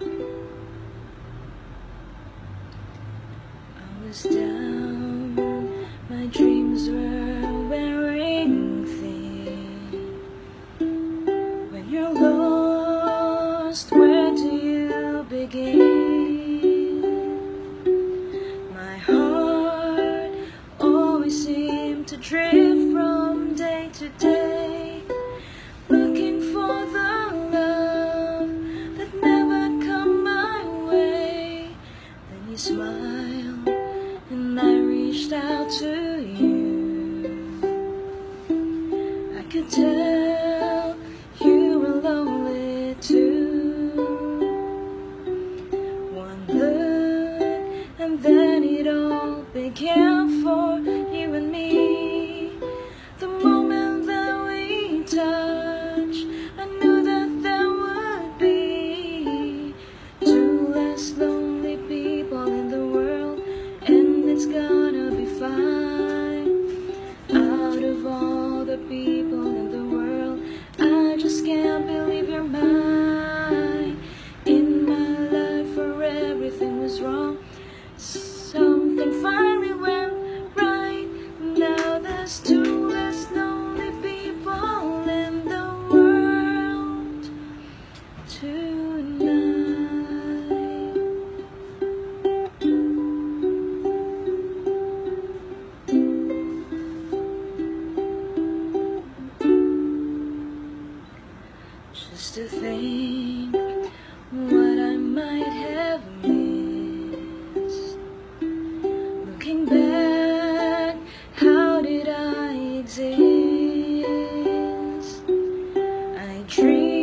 I was down, my dreams were wearing thin. When you're lost, where do you begin? My heart always seemed to drift from day to day, you smiled, and I reached out to you. I could tell you were lonely too. One look, and then it all began for you and me. Gonna Just to think what I might have missed. Looking back, how did I exist? I dream.